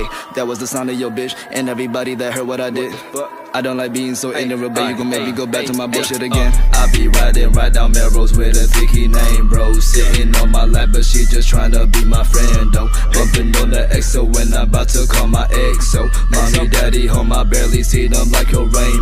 Hey, that was the sound of your bitch and everybody that heard what I did. I don't like being so ignorant, but you gon' make me go back to my bullshit again. Uh, I be riding right down Melrose with a thicky name, bro. Sitting on my lap, but she just tryna be my friend, though. Bumping on the XO when I'm about to call my ex. So, mommy, daddy home, I barely see them like a rain.